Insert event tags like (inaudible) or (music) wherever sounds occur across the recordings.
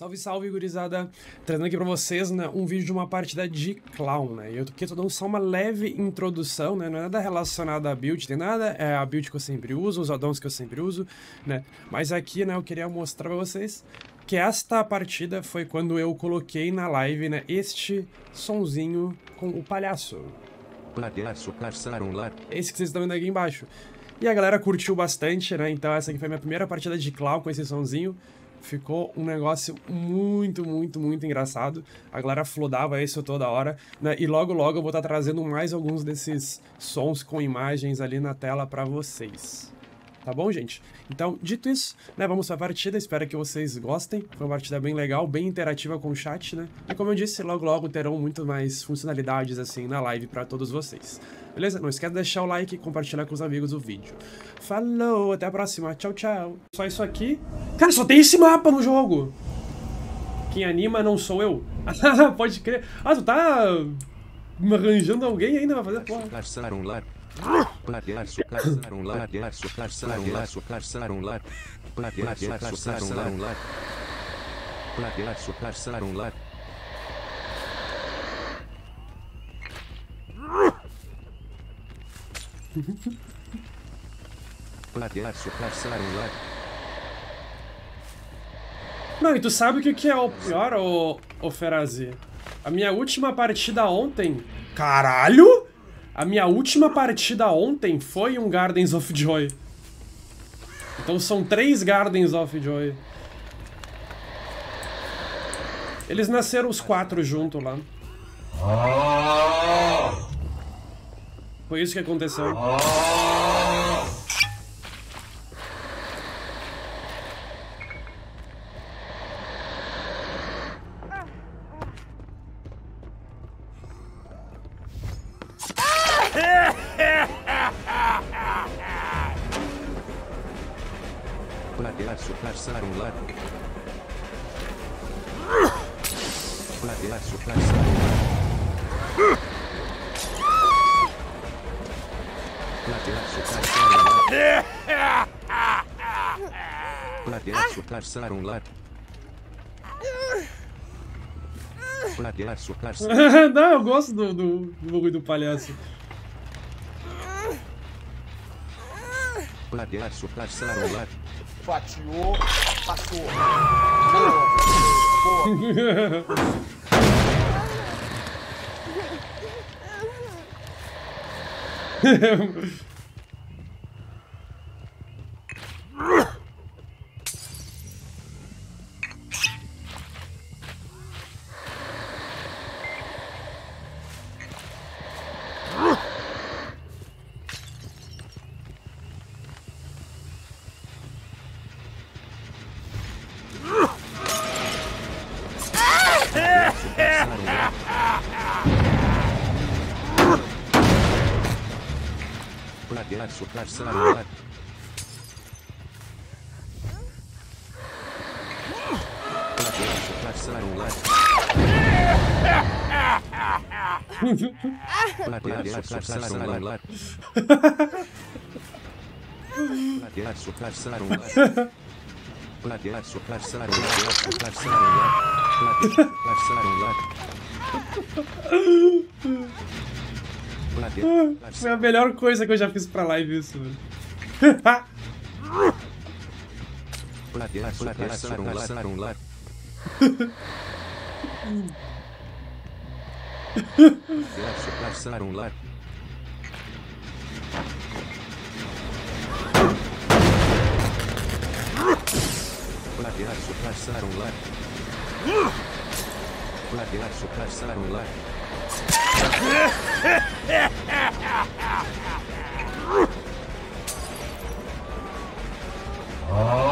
Salve, salve, gurizada! Trazendo aqui pra vocês né, um vídeo de uma partida de clown, né? Eu aqui tô dando só uma leve introdução, né? Não é nada relacionado à build, tem nada, é a build que eu sempre uso, os addons que eu sempre uso, né? Mas aqui, né, eu queria mostrar pra vocês que esta partida foi quando eu coloquei na live, né, este sonzinho com o palhaço. Palhaço, passaram lá. Esse que vocês estão vendo aqui embaixo. E a galera curtiu bastante, né? Então essa aqui foi a minha primeira partida de clown com esse sonzinho. Ficou um negócio muito, muito, muito engraçado. A galera flodava isso toda hora. Né? E logo, logo eu vou estar trazendo mais alguns desses sons com imagens ali na tela para vocês. Tá bom, gente? Então, dito isso, né, vamos para a partida. Espero que vocês gostem. Foi uma partida bem legal, bem interativa com o chat, né? E como eu disse, logo, logo terão muito mais funcionalidades assim na live para todos vocês. Beleza? Não esquece de deixar o like e compartilhar com os amigos o vídeo. Falou, até a próxima. Tchau, tchau. Só isso aqui. Cara, só tem esse mapa no jogo. Quem anima não sou eu. (laughs) Pode crer. Ah, tu tá arranjando alguém ainda pra fazer porra. Lá. Palhaço, passaram lá. Palhaço, passaram lá. Passaram lá. Palhaço, passaram lá. Palhaço, passaram lá. Palhaço, passaram lá. Não, e tu sabe o que, que é o pior, ô, ô Ferazi? A minha última partida ontem... Caralho! A minha última partida ontem foi um Gardens of Joy. Então são três Gardens of Joy. Eles nasceram os quatro juntos lá. Foi isso que aconteceu. Palhaço, passaram lá. Palhaço, passaram lá. Palhaço, passaram lá. Palhaço, passaram lá. Palhaço, passaram Não, eu gosto do, do, do bagulho do palhaço. (laughs) Palhaço, passaram lá. Fatiou, passou. Boa. (laughs) (laughs) Boa. (laughs) passaram lá. Palhaço, passaram lá. Palhaço, passaram lá. Palhaço, passaram lá. Palhaço, passaram lá. Foi a melhor coisa que eu já fiz pra live isso, mano. Passaram lá. Palhaço, passaram lá. Palhaço, passaram lá. Palhaço, (laughs)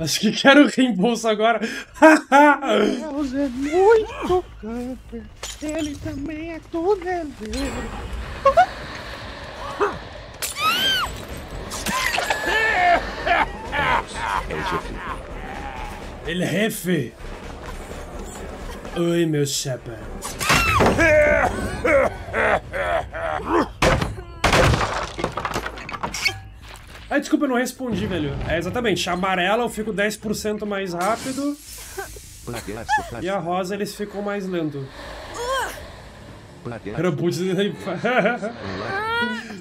Acho que quero reembolso agora. (laughs) Deus é muito camper. Ele também é tuneleiro. El jefe. Oi, meu chapa. (laughs) Ah, desculpa, eu não respondi, velho. É exatamente, a amarela eu fico 10% mais rápido e a rosa eles ficam mais lento. Era putz. (laughs)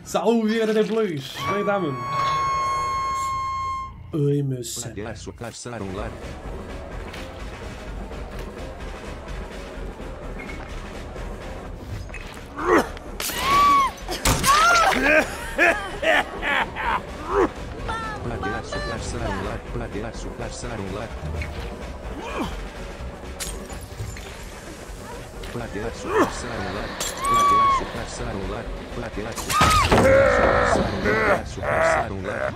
Salve, era de Blues. Aí dá, mano. Oi, meu chapa. platear, (laughs) soprar, sarar um lar. Platear, soprar, sarar um lar. Platear, soprar, soprar, sarar um lar.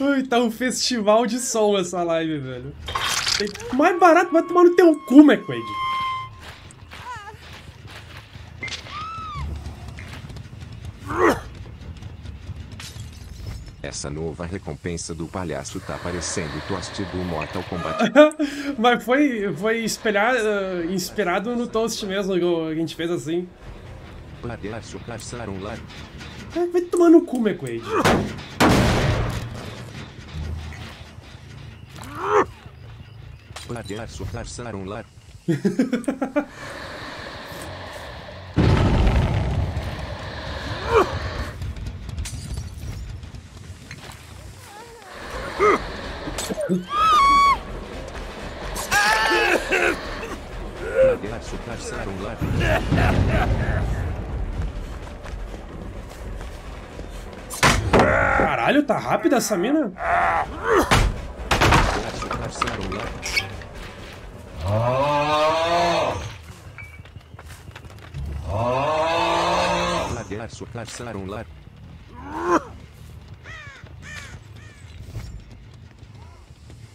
Ai, tá um festival de som essa live, velho. Mais barato vai tomar no teu cu, McQuaid. Essa nova recompensa do palhaço tá parecendo toast do Mortal Kombat. (laughs) Mas foi, foi espelhar, ah, inspirado no toast mesmo, que a gente fez assim. Um lar. Ah, Vai tomar no cu, McQuaid. Platear, soprar, sarar (laughs) tá rápida essa mina?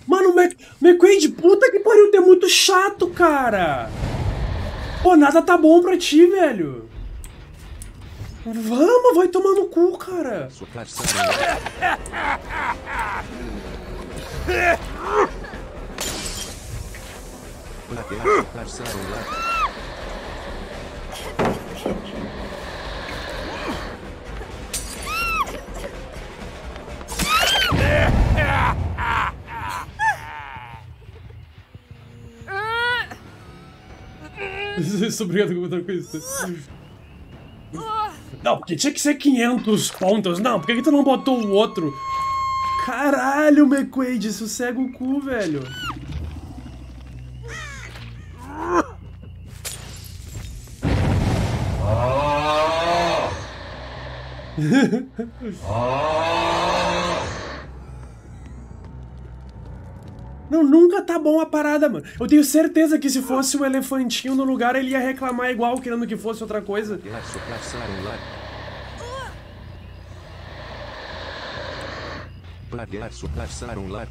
Mano, o Mac, puta que pariu, é muito chato, cara. Pô, nada tá bom pra ti, velho. Vamos, vai tomar no cu, cara. Soprar, sarar um lar. Platear, soprar, sarar um lar. Sou obrigado a comentar com isso. Não, porque tinha que ser 500 pontos. Não, por que, que tu não botou o outro? Caralho, McQuaid, sossega o cu, velho. (laughs) Não, nunca tá bom a parada, mano. Eu tenho certeza que se fosse o elefantinho no lugar, ele ia reclamar igual, querendo que fosse outra coisa. Platear, soprar, sarar um lar.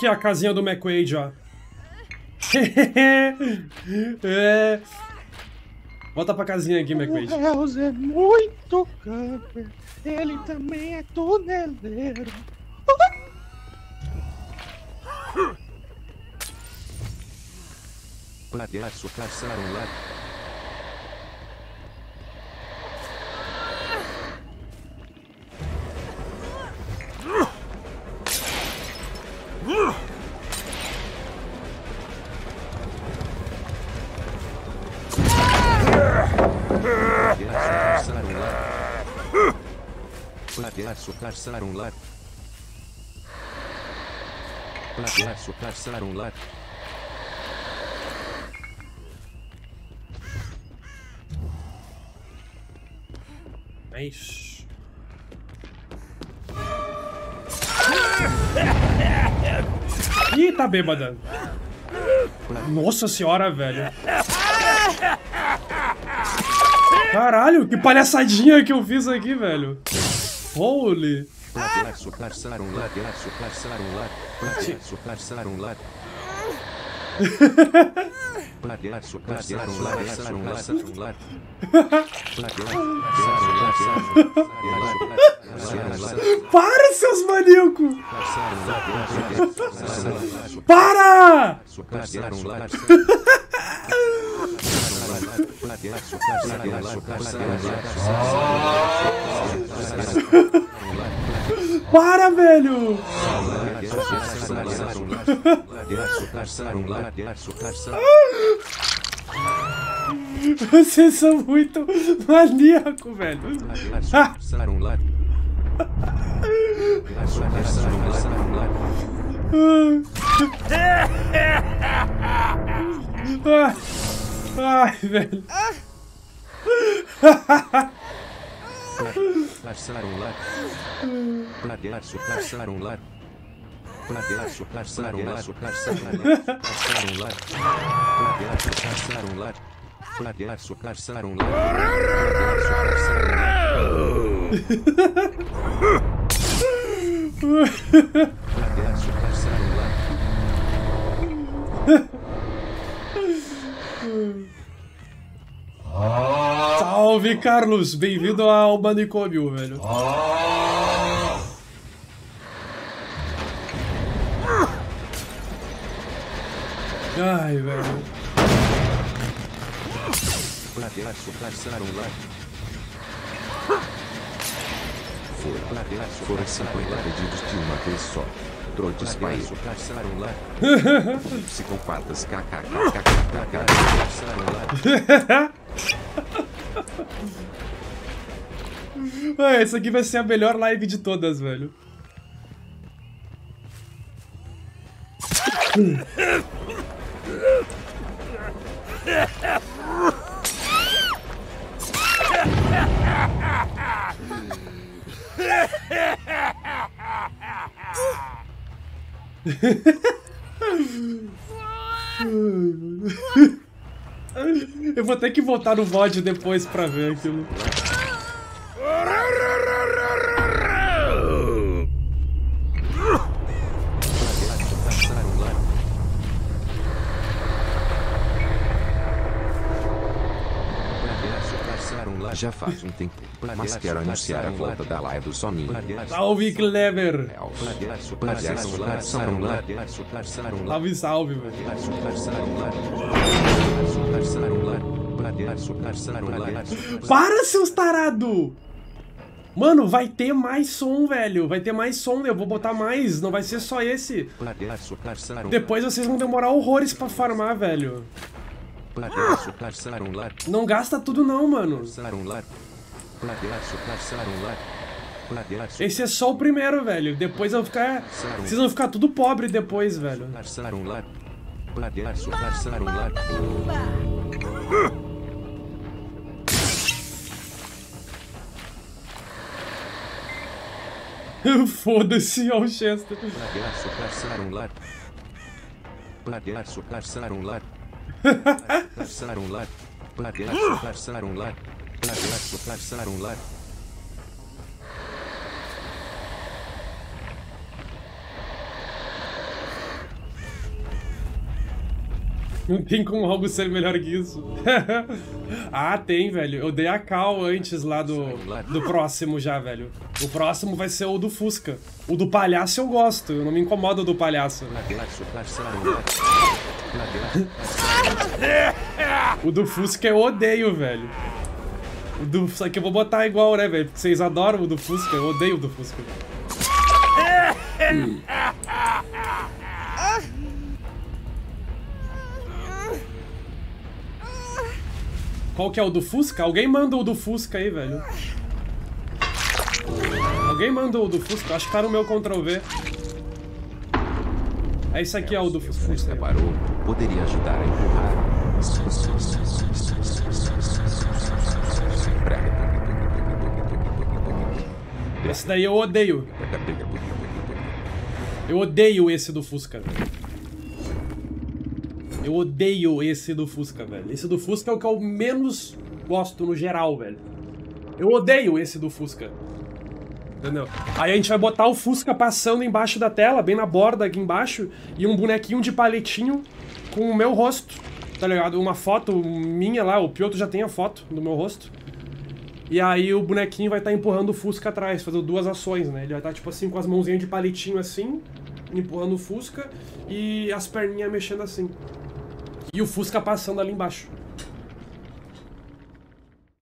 Aqui a casinha do McQuaid, ó. (laughs) é. Volta pra casinha aqui, O McQuaid. Deus é muito camper. Ele também é tuneleiro. Platear, soprar, sarar Um lar. Platear, soprar, um lar. Mas... Ih, tá bêbada. Nossa senhora, velho. Caralho, que palhaçadinha que eu fiz aqui, velho. Platear, soprar, um lar. Platear, soprar, um lar. Platear, um (laughs) lar. Um lar. Platear, Para, seus maníacos! Para! (laughs) Platear, um lar. Platear, Para, velho! Vocês são muito maníaco, velho. Ah, ai, velho. Platear um lar. Platear, soprar um lar. Platear, soprar um lar. Platear, um lar. Platear, soprar um lar. Platear, soprar um lar. Platear, soprar um lar. Salve, Carlos! Bem-vindo ao manicômio, velho. Ai, velho. Um lar. Foram, platear, foram 50 pedidos de uma vez só. Um lar. (laughs) Psicopatas, kkkkkk. Ah, essa aqui vai ser a melhor live de todas, velho. (laughs) Eu vou ter que voltar no VOD depois pra ver aquilo. Soprar um lar. Platear, soprar um lar. Já faz um tempo, mas quero anunciar a volta da live do Soninho. Salve, Clever! um um. Salve, salve, velho. Um um um. Para, seus tarado! Mano, vai ter mais som, velho. Vai ter mais som, eu vou botar mais. Não vai ser só esse. Um. Depois vocês vão demorar horrores pra farmar, velho. Um lar. Não gasta tudo não, mano. Um lar. Um lar. Esse é só o primeiro, velho. Depois eu vou ficar... Vocês vão ficar tudo pobre depois, velho. um lar. Um lar. (laughs) Foda-se, ó o Chester. Um lar. Platear, soprar um lar. Platear, soprar um lar. Não tem como algo ser melhor que isso. (laughs) ah, tem, velho. Eu dei a cal antes lá do, do próximo já, velho. O próximo vai ser o do Fusca. O do palhaço eu gosto. Eu não me incomodo do palhaço. Platear, (laughs) O do Fusca eu odeio, velho. O do... Só que eu vou botar igual, né, velho? Porque vocês adoram o do Fusca. Eu odeio o do Fusca. Qual que é o do Fusca? Alguém manda o do Fusca aí, velho. Alguém mandou o do Fusca? Acho que tá no meu Ctrl V. É isso aqui, ó, o do Fusca. Fusca parou. Poderia ajudar a empurrar. Esse daí eu odeio. Eu odeio esse do Fusca, velho. Eu odeio esse do Fusca, velho. Esse do Fusca é o que eu menos gosto no geral, velho. Eu odeio esse do Fusca. Entendeu? Aí a gente vai botar o Fusca passando embaixo da tela, bem na borda aqui embaixo, e um bonequinho de palitinho com o meu rosto, tá ligado? Uma foto minha lá, o Piotr já tem a foto do meu rosto. E aí o bonequinho vai estar empurrando o Fusca atrás, fazendo duas ações, né? Ele vai estar, tipo assim, com as mãozinhas de palitinho assim, empurrando o Fusca, e as perninhas mexendo assim. E o Fusca passando ali embaixo.